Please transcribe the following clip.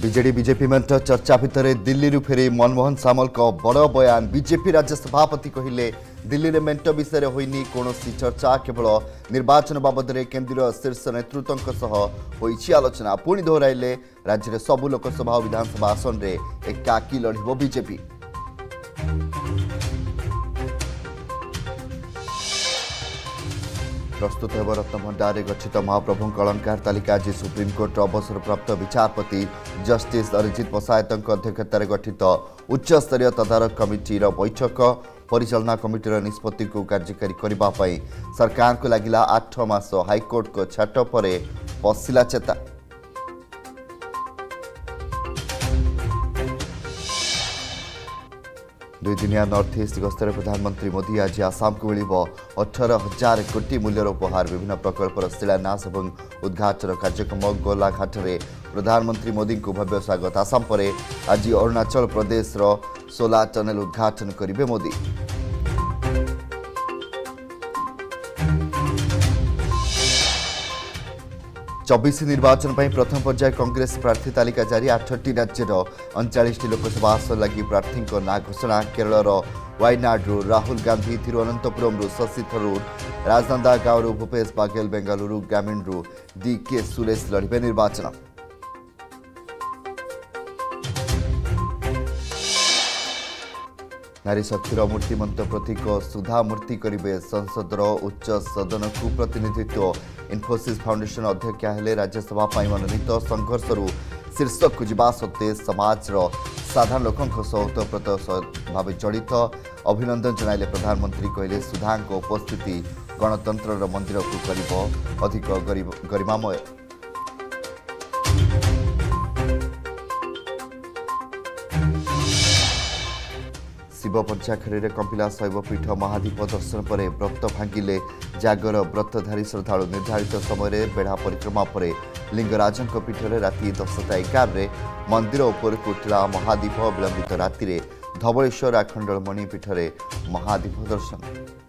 BJD BJP ମେଣ୍ଟ ଚର୍ଚ୍ଚା ଭିତରେ ଦିଲ୍ଲୀରୁ ଫେରି ମନମୋହନ ସାମଲଙ୍କ ବଡ଼ ବୟାନ ବିଜେପି ରାଜ୍ୟ ସଭାପତି କହିଲେ ଦିଲ୍ଲୀରେ ମେଣ୍ଟ ବିଷୟରେ ହୋଇନି କୌଣସି ଚର୍ଚ୍ଚା କେବଳ ନିର୍ବାଚନ ବାବଦରେ କେନ୍ଦ୍ରୀୟ ଶୀର୍ଷ ନେତୃତ୍ୱଙ୍କ ସହ ହୋଇଛି ଆଲୋଚନା ପୁଣି ଦୋହରାଇଲେ ରାଜ୍ୟରେ ସବୁ ଲୋକସଭା ଓ ବିଧାନସଭା ଆସନରେ ଏକାକି ଲଢ଼ିବ ବିଜେପି प्रस्तुत हेर्नुभयो रत्नभण्डारे गठित महाप्रभु अ अलङ्कार तालिका आज सुप्रिमकोर्ट अवसरप्राप्त विचारपति जस्टिस अरिजित बसायतको अध्यक्षतार गठित उच्चस्तरीय तदारक कमिटर बैठक परिचालना कमिटर को कार्यकारी सरकार को सरकारको लाग मास हैकर्टको छाटपरे पशला चेता দুই দিনিয়া নর্থ ইস্টার্ন গস্থর প্রধানমন্ত্রী মোদি আজি আসাম কো মেলিব 18000 কোটি মূল্যের উপহার বিভিন্ন প্রকল্পের শিলানাস এবং উদ্বোধনর কার্যক্রম গোলাখাটরে প্রধানমন্ত্রী মোদিং কো ভব্য স্বাগত আসামপরে আজি অরুণাচল প্রদেশর সোলা টানেল উদ্বোধন করিব মোদি চবিশ নির্বাচন প্রথম পর্যায়ে কংগ্রেস প্রার্থী তালিকা জারি আঠটি রাজ্যের অনচাশটি লোকসভা আসন লাগি প্রার্থী না ঘোষণা কেরলর ওয়াইনাডু রাহুল গান্ধী তিরুঅনন্তপুরমু শশী থরুর রাজনন্দা গাঁরু ভূপেশ বাঘেল বেঙ্গালুরু গ্রামীণরু ডি কে সুরেশ লড়বে নির্বাচন नारी सक्षर मूर्तिमन्त प्रतीक सुधा मूर्ति गरे संसद उच्च सदन को प्रतिनिधित्व इन्फोसिस् फाउँेसन अध्यक्षाले राज्यसभाइ मनोन संघर्षरू शीर्षक समाज साधारण जे अभिनंदन अभिन जमन्त्री कहिले सुधाको उपस्थिति गणतन्त्र र मन्दिरको गरिमय ଶିବ ପଞ୍ଚାକ୍ଷରୀରେ କମ୍ପିଲା ଶୈବପୀଠ ମହାଦୀପ ଦର୍ଶନ ପରେ ବ୍ରତ ଭାଙ୍ଗିଲେ ଜାଗର ବ୍ରତଧାରୀ ଶ୍ରଦ୍ଧାଳୁ ନିର୍ଦ୍ଧାରିତ ସମୟରେ ବେଢ଼ା ପରିକ୍ରମା ପରେ ଲିଙ୍ଗରାଜଙ୍କ ପୀଠରେ ରାତି ଦଶଟା ଏଗାରରେ ମନ୍ଦିର ଉପରକୁ ଉଠିଲା ମହାଦୀପ ବିଳମ୍ବିତ ରାତିରେ ଧବଳେଶ୍ୱର ଆଖଣ୍ଡଳମଣି ପୀଠରେ ମହାଦୀପ ଦର୍ଶନ